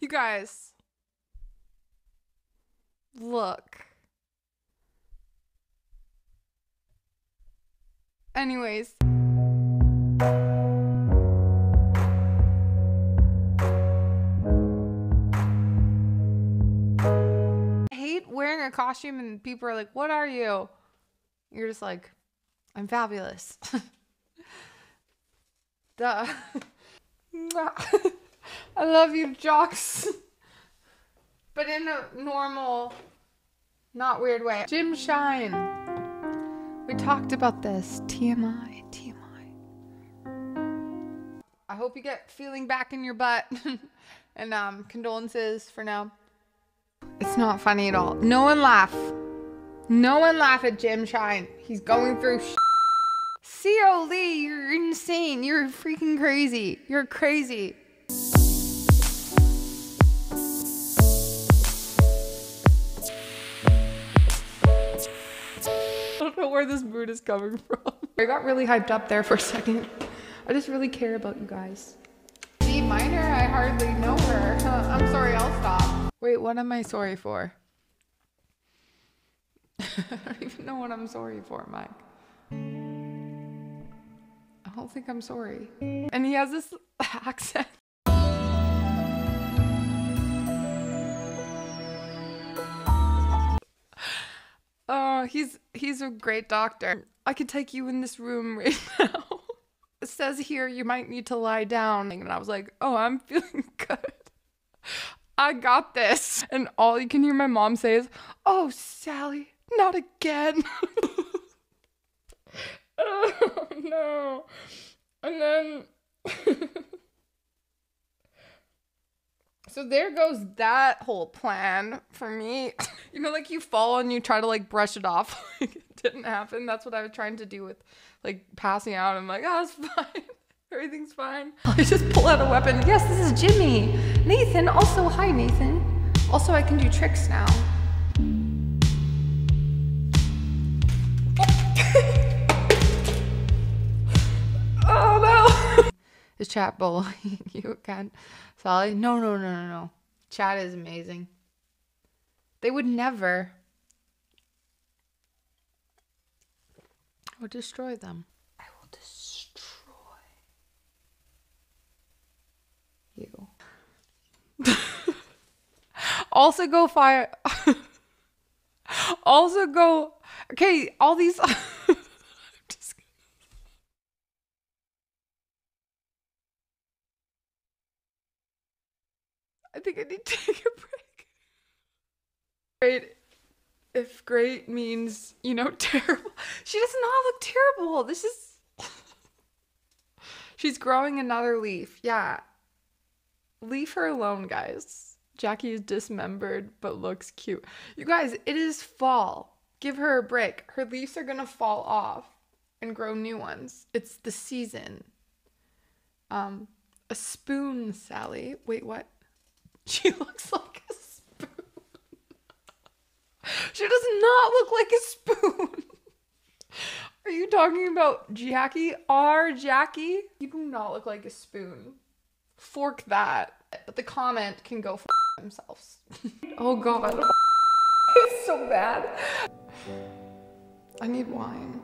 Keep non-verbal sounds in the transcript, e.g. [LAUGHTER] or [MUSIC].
You guys, look. Anyways. I hate wearing a costume and people are like, What are you? You're just like, I'm fabulous. [LAUGHS] Duh. [LAUGHS] [LAUGHS] I love you, jocks. but in a normal, not weird way. Jim Shine. We talked about this. TMI, TMI. I hope you get feeling back in your butt. [LAUGHS] and um, condolences for now. It's not funny at all. No one laugh. No one laugh at Jim Shine. He's going through sh- CO Lee, you're insane. You're freaking crazy. You're crazy. [LAUGHS] I don't know where this mood is coming from. I got really hyped up there for a second. I just really care about you guys. D minor, I hardly know her. I'm sorry, I'll stop. Wait, what am I sorry for? [LAUGHS] I don't even know what I'm sorry for, Mike. I don't think I'm sorry. And he has this [LAUGHS] accent. Oh, he's he's a great doctor. I could take you in this room right [LAUGHS] now. It says here you might need to lie down. And I was like, oh, I'm [LAUGHS] feeling good. I got this. And all you can hear my mom say is, oh, Sally, not again. [LAUGHS] oh, no. And then. So there goes that whole plan for me. [LAUGHS] You know, like you fall and you try to like brush it off. [LAUGHS] like it didn't happen. That's what I was trying to do with like passing out. I'm like, oh, it's [LAUGHS] fine. Everything's fine. I just pull out a weapon. Yes, this is Jimmy. Nathan. Also, hi, Nathan. Also, I can do tricks now. Is chat bullying [LAUGHS] you again? Sally? No, no, no, no, no. Chat is amazing. They would never. I would destroy them. I will destroy you. [LAUGHS] also go fire. [LAUGHS] also go. Okay, all these. I think I need to [LAUGHS] take a break. Great. If great means, you know, [LAUGHS] terrible. She does not look terrible. This is. [LAUGHS] She's growing another leaf. Yeah. Leave her alone, guys. Jackie is dismembered but looks cute. You guys, it is fall. Give her a break. Her leaves are gonna fall off and grow new ones. It's the season. Um, a spoon, Sally. Wait, what? [LAUGHS] She looks like a spoon. she does not look like a spoon. Are you talking about Jackie? Our Jackie? You do not look like a spoon. Fork that. But the comment can go for themselves. [LAUGHS] oh god. [LAUGHS] it's so bad. I need wine.